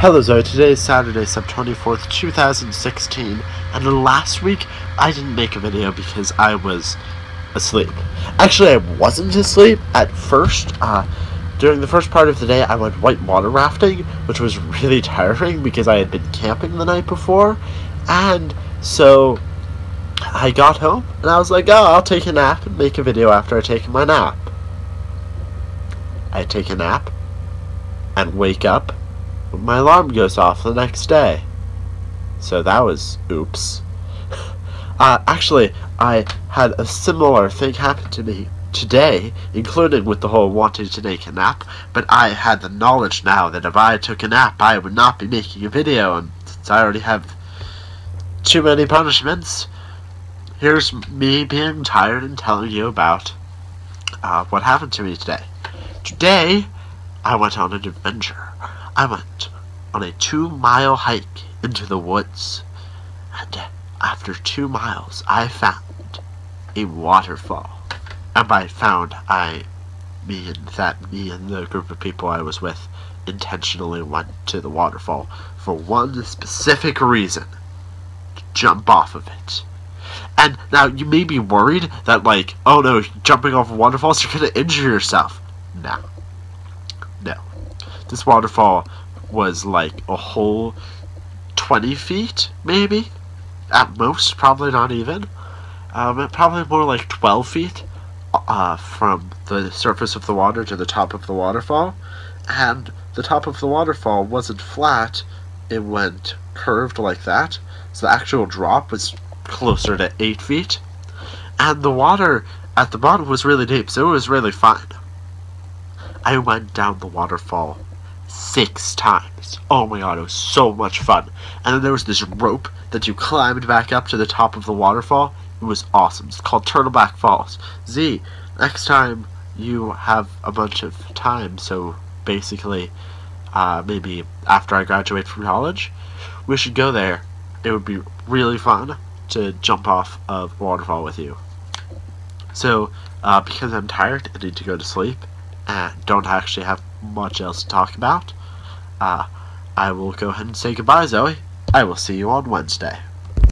Hello Zoe, today is Saturday, September 24th, 2016, and last week I didn't make a video because I was asleep. Actually, I wasn't asleep at first. Uh, during the first part of the day, I went white water rafting, which was really tiring because I had been camping the night before, and so I got home and I was like, oh, I'll take a nap and make a video after I take my nap. I take a nap and wake up my alarm goes off the next day. So that was oops. Uh, actually, I had a similar thing happen to me today, including with the whole wanting to take a nap, but I had the knowledge now that if I took a nap, I would not be making a video, and since I already have too many punishments, here's me being tired and telling you about uh, what happened to me today. Today, I went on an adventure. I went on a two mile hike into the woods, and after two miles, I found a waterfall. And by found, I mean that me and the group of people I was with intentionally went to the waterfall for one specific reason to jump off of it. And now you may be worried that, like, oh no, jumping off of waterfalls, you're gonna injure yourself. No. No. This waterfall was like a whole 20 feet, maybe? At most, probably not even. Um, probably more like 12 feet uh, from the surface of the water to the top of the waterfall. And the top of the waterfall wasn't flat, it went curved like that. So the actual drop was closer to 8 feet. And the water at the bottom was really deep, so it was really fine. I went down the waterfall six times. Oh my god, it was so much fun. And then there was this rope that you climbed back up to the top of the waterfall. It was awesome. It's called Turtleback Falls. Z, next time you have a bunch of time, so basically, uh, maybe after I graduate from college, we should go there. It would be really fun to jump off of waterfall with you. So, uh, because I'm tired, I need to go to sleep and don't actually have much else to talk about, uh, I will go ahead and say goodbye, Zoe. I will see you on Wednesday.